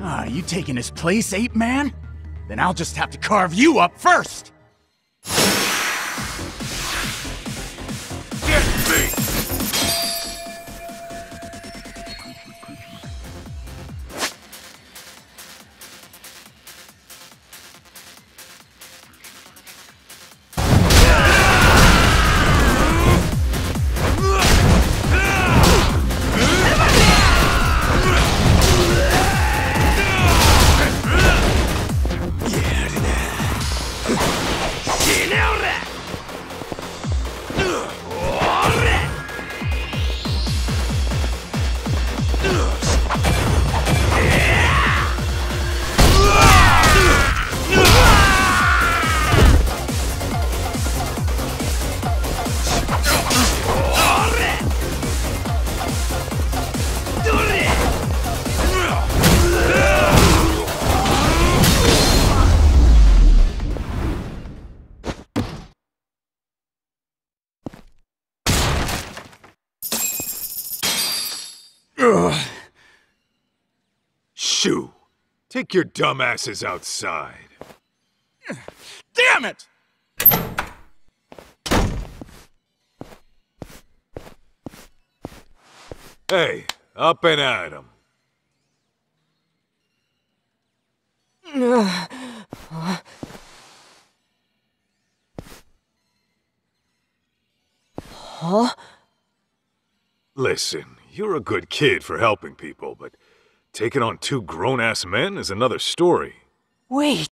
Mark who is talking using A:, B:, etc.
A: Ah, you taking his place, ape man? Then I'll just have to carve you up first!
B: Shoo! Take your dumbasses outside.
A: Damn it!
B: Hey, up and at 'em.
C: Huh?
B: Listen, you're a good kid for helping people, but taking on two grown-ass men is another story.
C: Wait.